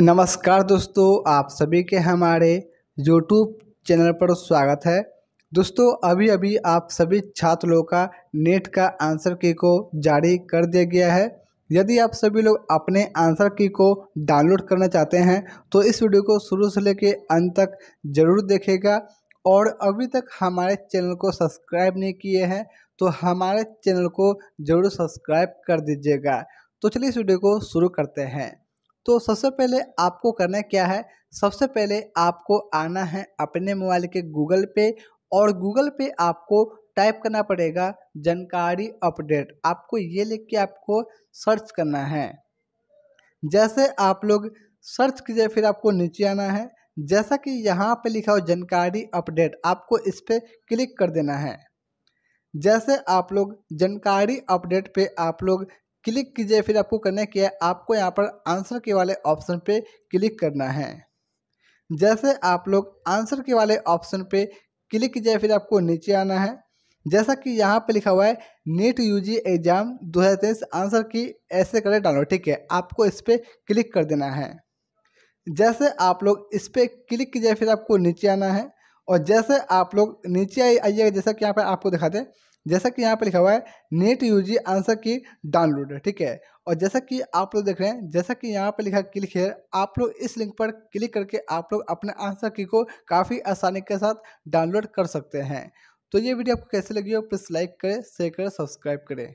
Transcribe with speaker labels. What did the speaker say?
Speaker 1: नमस्कार दोस्तों, आप सभी के हमारे यूट्यूब चैनल पर स्वागत है। दोस्तों अभी अभी आप सभी छात्र लोगों का नेट का आंसर की को जारी कर दिया गया है। यदि आप सभी लोग अपने आंसर की को डाउनलोड करना चाहते हैं तो इस वीडियो को शुरू से लेकर अंत तक ज़रूर देखेगा और अभी तक हमारे चैनल को सब्सक्राइब नहीं किए हैं तो हमारे चैनल को ज़रूर सब्सक्राइब कर दीजिएगा। तो चलिए इस वीडियो को शुरू करते हैं। तो सबसे पहले आपको करना क्या है? सबसे पहले आपको आना है अपने मोबाइल के गूगल पे और गूगल पे आपको टाइप करना पड़ेगा जानकारी अपडेट। आपको ये लिख के आपको सर्च करना है। जैसे आप लोग सर्च कीजिए, फिर आपको नीचे आना है। जैसा कि यहाँ पे लिखा हो जानकारी अपडेट, आपको इस पर क्लिक कर देना है। जैसे आप लोग जानकारी अपडेट पे आप लोग क्लिक कीजिए, फिर आपको करना क्या है आपको यहाँ पर आंसर के वाले ऑप्शन पे क्लिक करना है। जैसे आप लोग आंसर के वाले ऑप्शन पे क्लिक कीजिए, फिर आपको नीचे आना है। जैसा कि यहाँ पे लिखा हुआ है, नीट यूजी एग्ज़ाम दो हज़ार तेईस आंसर की ऐसे करें डाउनलोड ठीक है? आपको इस पर क्लिक कर देना है। जैसे आप लोग इस पर क्लिक कीजिए, फिर आपको नीचे आना है। और जैसे आप लोग नीचे आइएगा, जैसा कि यहाँ पर आपको दिखाते हैं, जैसा कि यहाँ पर लिखा हुआ है, NET UG answer key download, ठीक है? और जैसा कि आप लोग देख रहे हैं, जैसा कि यहाँ पर लिखा क्लिक है, आप लोग इस लिंक पर क्लिक करके आप लोग अपने आंसर की को काफ़ी आसानी के साथ डाउनलोड कर सकते हैं। तो ये वीडियो आपको कैसे लगी हो, प्लीज़ लाइक करें, शेयर करें, सब्सक्राइब करें।